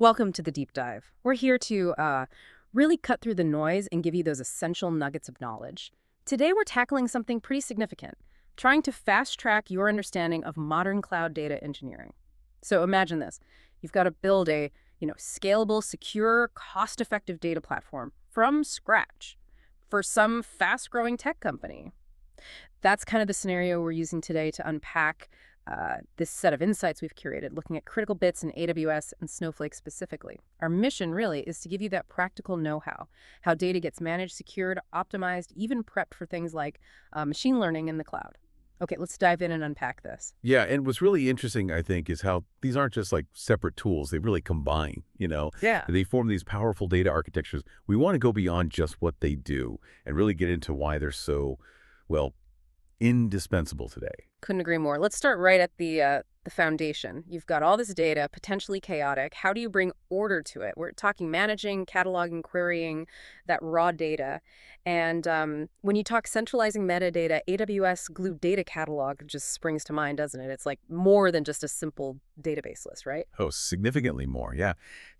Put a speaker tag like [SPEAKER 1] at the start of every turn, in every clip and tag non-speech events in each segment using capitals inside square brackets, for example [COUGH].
[SPEAKER 1] Welcome to the deep dive. We're here to uh, really cut through the noise and give you those essential nuggets of knowledge. Today, we're tackling something pretty significant, trying to fast track your understanding of modern cloud data engineering. So imagine this. You've got to build a you know, scalable, secure, cost-effective data platform from scratch for some fast-growing tech company. That's kind of the scenario we're using today to unpack uh, this set of insights we've curated, looking at critical bits in AWS and Snowflake specifically. Our mission really is to give you that practical know-how, how data gets managed, secured, optimized, even prepped for things like uh, machine learning in the cloud. Okay, let's dive in and unpack this.
[SPEAKER 2] Yeah, and what's really interesting, I think, is how these aren't just like separate tools. They really combine, you know?
[SPEAKER 1] Yeah.
[SPEAKER 2] They form these powerful data architectures. We want to go beyond just what they do and really get into why they're so, well, indispensable today.
[SPEAKER 1] Couldn't agree more. Let's start right at the uh, the foundation. You've got all this data, potentially chaotic. How do you bring order to it? We're talking managing, cataloging, querying that raw data. And um, when you talk centralizing metadata, AWS Glue Data Catalog just springs to mind, doesn't it? It's like more than just a simple database list, right?
[SPEAKER 2] Oh, significantly more, yeah.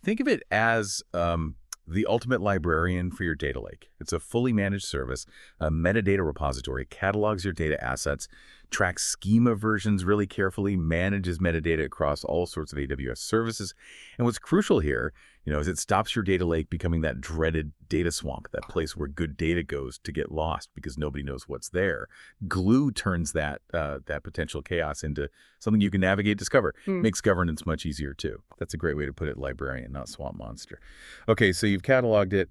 [SPEAKER 2] Think of it as um, the ultimate librarian for your data lake. It's a fully managed service, a metadata repository, catalogs your data assets, tracks schema versions really carefully, manages metadata across all sorts of AWS services. And what's crucial here, you know, is it stops your data lake becoming that dreaded data swamp, that place where good data goes to get lost because nobody knows what's there. Glue turns that uh, that potential chaos into something you can navigate, discover.
[SPEAKER 1] Hmm.
[SPEAKER 2] Makes governance much easier too. That's a great way to put it, librarian, not swamp monster. Okay, so you've cataloged it.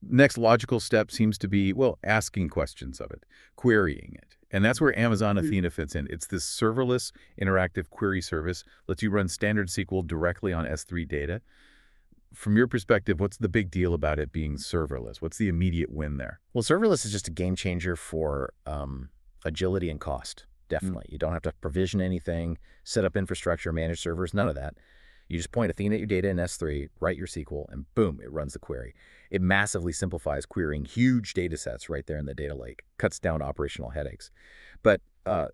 [SPEAKER 2] Next logical step seems to be, well, asking questions of it, querying it. And that's where Amazon
[SPEAKER 1] Hmm.
[SPEAKER 2] Athena fits in. It's this serverless interactive query service, lets you run standard SQL directly on S3 data. From your perspective, what's the big deal about it being serverless? What's the immediate win there?
[SPEAKER 3] Well, serverless is just a game changer for um, agility and cost. Definitely. You don't have to provision anything, set up infrastructure, manage servers, none of that. You just point Athena at your data in S3, write your SQL, and boom, it runs the query. It massively simplifies querying huge data sets right there in the data lake, cuts down operational headaches. But uh,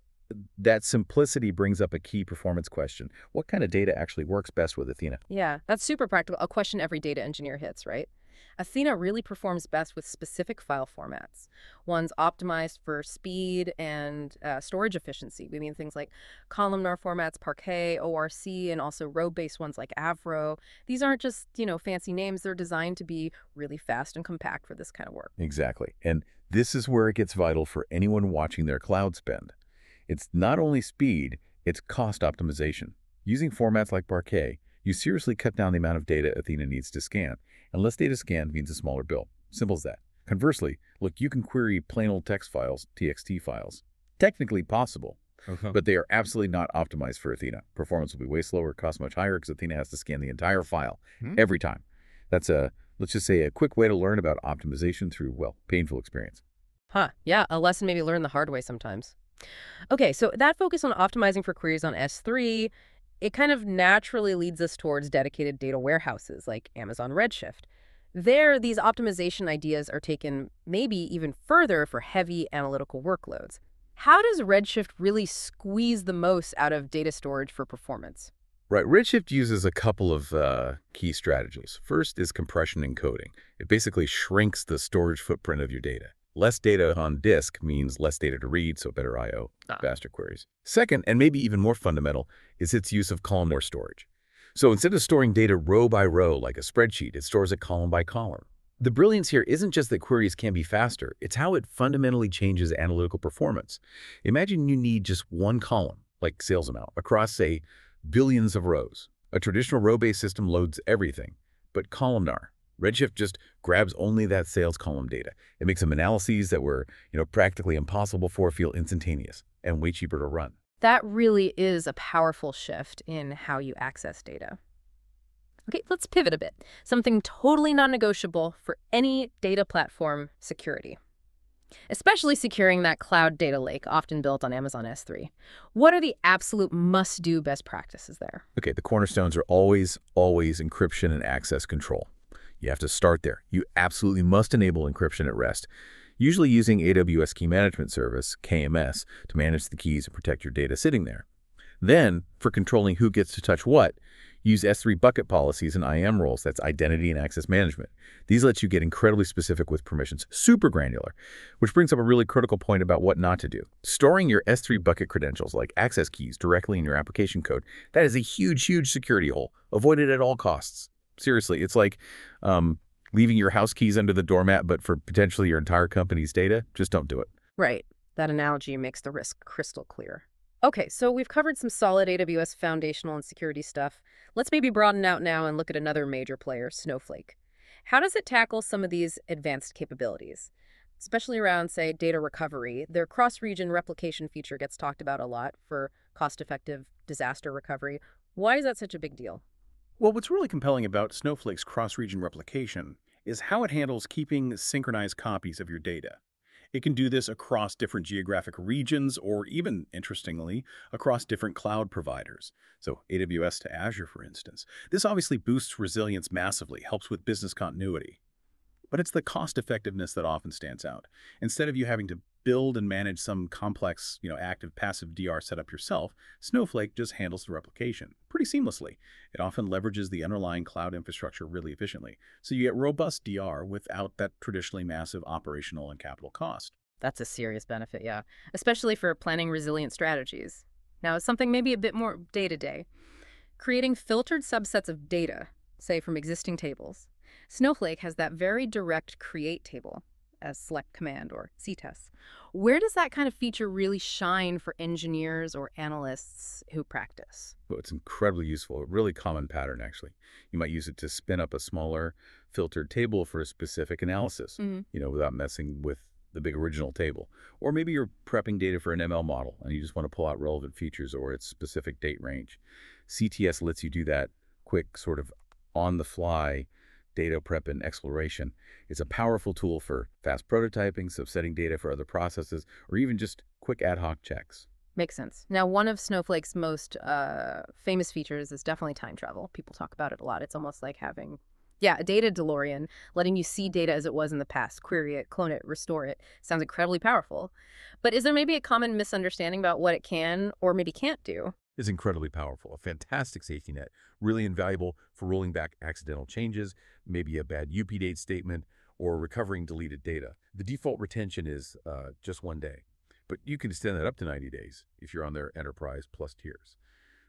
[SPEAKER 3] that simplicity brings up a key performance question. What kind of data actually works best with Athena?
[SPEAKER 1] Yeah, that's super practical. A question every data engineer hits, right? Athena really performs best with specific file formats, ones optimized for speed and uh, storage efficiency. We mean things like columnar formats, Parquet, ORC, and also row-based ones like Avro. These aren't just, you know, fancy names. They're designed to be really fast and compact for this kind of work.
[SPEAKER 2] Exactly. And this is where it gets vital for anyone watching their cloud spend. It's not only speed, it's cost optimization. Using formats like Parquet, you seriously cut down the amount of data Athena needs to scan. And less data scanned means a smaller bill. Simple as that. Conversely, look, you can query plain old text files, TXT files. Technically possible, but they are absolutely not optimized for Athena. Performance will be way slower, cost much higher because Athena has to scan the entire file
[SPEAKER 3] Hmm.
[SPEAKER 2] every time. That's a, let's just say, a quick way to learn about optimization through, well, painful experience.
[SPEAKER 1] Huh, yeah, a lesson maybe learned the hard way sometimes. Okay, so that focus on optimizing for queries on S3, it kind of naturally leads us towards dedicated data warehouses like Amazon Redshift. There, these optimization ideas are taken maybe even further for heavy analytical workloads. How does Redshift really squeeze the most out of data storage for performance?
[SPEAKER 2] Right. Redshift uses a couple of uh, key strategies. First is compression encoding. It basically shrinks the storage footprint of your data. Less data on disk means less data to read, so better I.O.,
[SPEAKER 1] Ah.
[SPEAKER 2] faster queries. Second, and maybe even more fundamental, is its use of columnar storage. So instead of storing data row by row like a spreadsheet, it stores it column by column. The brilliance here isn't just that queries can be faster, it's how it fundamentally changes analytical performance. Imagine you need just one column, like sales amount, across, say, billions of rows. A traditional row-based system loads everything, but columnar. Redshift just grabs only that sales column data. It makes some analyses that were, you know, practically impossible for feel instantaneous and way cheaper to run.
[SPEAKER 1] That really is a powerful shift in how you access data. Okay, let's pivot a bit. Something totally non-negotiable for any data platform security. Especially securing that cloud data lake often built on Amazon S3. What are the absolute must-do best practices there?
[SPEAKER 2] Okay, the cornerstones are always, always encryption and access control. You have to start there. You absolutely must enable encryption at rest, usually using AWS Key Management Service, KMS, to manage the keys and protect your data sitting there. Then, for controlling who gets to touch what, Use S3 bucket policies and IAM roles, that's identity and access management. These let you get incredibly specific with permissions, super granular, which brings up a really critical point about what not to do. Storing your S3 bucket credentials, like access keys, directly in your application code, that is a huge, huge security hole. Avoid it at all costs. Seriously, it's like um, leaving your house keys under the doormat, but for potentially your entire company's data, just don't do it.
[SPEAKER 1] Right. That analogy makes the risk crystal clear. Okay, so we've covered some solid AWS foundational and security stuff. Let's maybe broaden out now and look at another major player, Snowflake. How does it tackle some of these advanced capabilities? Especially around, say, data recovery. Their cross-region replication feature gets talked about a lot for cost-effective disaster recovery. Why is that such a big deal?
[SPEAKER 4] Well, what's really compelling about Snowflake's cross-region replication is how it handles keeping synchronized copies of your data. It can do this across different geographic regions or even, interestingly, across different cloud providers. So AWS to Azure, for instance. This obviously boosts resilience massively, helps with business continuity. But it's the cost effectiveness that often stands out. Instead of you having to build and manage some complex, you know, active passive DR setup yourself, Snowflake just handles the replication pretty seamlessly. It often leverages the underlying cloud infrastructure really efficiently. So you get robust DR without that traditionally massive operational and capital cost.
[SPEAKER 1] That's a serious benefit, yeah, especially for planning resilient strategies. Now, something maybe a bit more day-to-day. -day. Creating filtered subsets of data, say from existing tables. Snowflake has that very direct create table as select command or CTAS. Where does that kind of feature really shine for engineers or analysts who practice?
[SPEAKER 2] Well, it's incredibly useful, a really common pattern, actually. You might use it to spin up a smaller filtered table for a specific analysis, mm -hmm. you know, without messing with the big original table. Or maybe you're prepping data for an ML model and you just want to pull out relevant features or its specific date range. CTAS lets you do that quick, sort of on-the-fly data prep and exploration. It's a powerful tool for fast prototyping, subsetting data for other processes, or even just quick ad hoc checks.
[SPEAKER 1] Makes sense. Now, one of Snowflake's most uh, famous features is definitely time travel. People talk about it a lot. It's almost like having, yeah, a data DeLorean, letting you see data as it was in the past, query it, clone it, restore it. Sounds incredibly powerful. But is there maybe a common misunderstanding about what it can or maybe can't do?
[SPEAKER 2] Is incredibly powerful, a fantastic safety net, really invaluable for rolling back accidental changes, maybe a bad UP-date statement, or recovering deleted data. The default retention is uh, just one day, but you can extend that up to 90 days if you're on their Enterprise Plus tiers.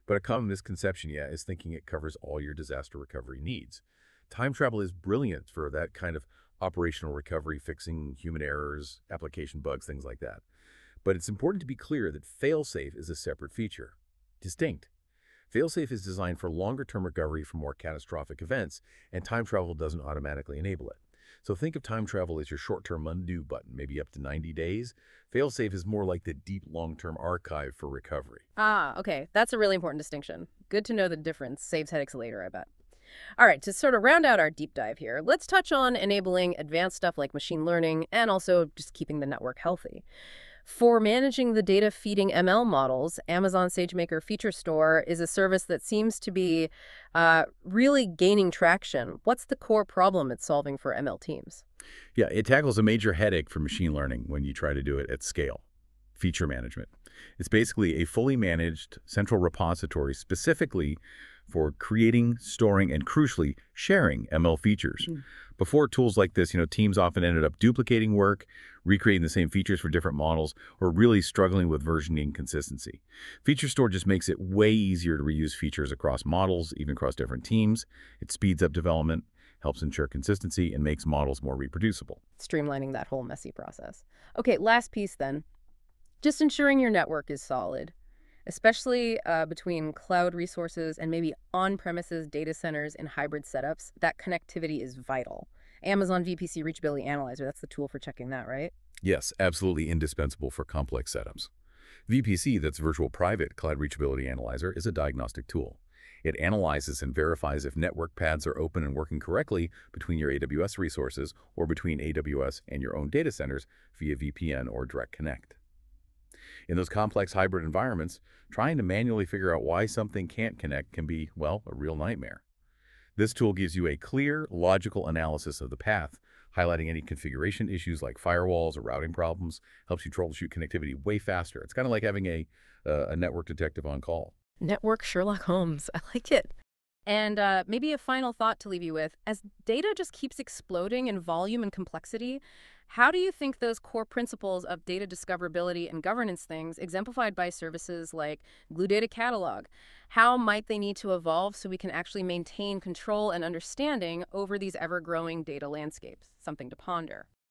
[SPEAKER 2] But a common misconception, yeah, is thinking it covers all your disaster recovery needs. Time travel is brilliant for that kind of operational recovery, fixing human errors, application bugs, things like that. But it's important to be clear that failsafe is a separate feature distinct. Failsafe is designed for longer-term recovery from more catastrophic events, and time travel doesn't automatically enable it. So think of time travel as your short-term undo button, maybe up to 90 days. Failsafe is more like the deep long-term archive for recovery.
[SPEAKER 1] Ah, okay. That's a really important distinction. Good to know the difference. Saves headaches later, I bet. All right, to sort of round out our deep dive here, let's touch on enabling advanced stuff like machine learning and also just keeping the network healthy. For managing the data feeding ML models, Amazon SageMaker Feature Store is a service that seems to be uh, really gaining traction. What's the core problem it's solving for ML teams?
[SPEAKER 2] Yeah, it tackles a major headache for machine learning when you try to do it at scale, feature management. It's basically a fully managed central repository specifically for creating, storing, and crucially, sharing ML features. Mm. Before tools like this, you know, teams often ended up duplicating work, recreating the same features for different models, or really struggling with versioning consistency. Feature Store just makes it way easier to reuse features across models, even across different teams. It speeds up development, helps ensure consistency, and makes models more reproducible.
[SPEAKER 1] Streamlining that whole messy process. Okay, last piece then. Just ensuring your network is solid especially uh, between cloud resources and maybe on-premises data centers and hybrid setups, that connectivity is vital. Amazon VPC Reachability Analyzer, that's the tool for checking that, right?
[SPEAKER 2] Yes, absolutely indispensable for complex setups. VPC, that's Virtual Private Cloud Reachability Analyzer, is a diagnostic tool. It analyzes and verifies if network paths are open and working correctly between your AWS resources or between AWS and your own data centers via VPN or Direct Connect. In those complex hybrid environments, trying to manually figure out why something can't connect can be, well, a real nightmare. This tool gives you a clear, logical analysis of the path, highlighting any configuration issues like firewalls or routing problems, helps you troubleshoot connectivity way faster. It's kind of like having a, uh, a network detective on call.
[SPEAKER 1] Network Sherlock Holmes. [LAUGHS] I like it. And uh, maybe a final thought to leave you with. As data just keeps exploding in volume and complexity, how do you think those core principles of data discoverability and governance things, exemplified by services like Glue Data Catalog, how might they need to evolve so we can actually maintain control and understanding over these ever-growing data landscapes? Something to ponder.